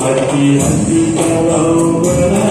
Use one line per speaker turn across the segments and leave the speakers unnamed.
Hati-hati kalau beraya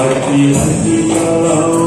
Hati-hati kalau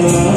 love.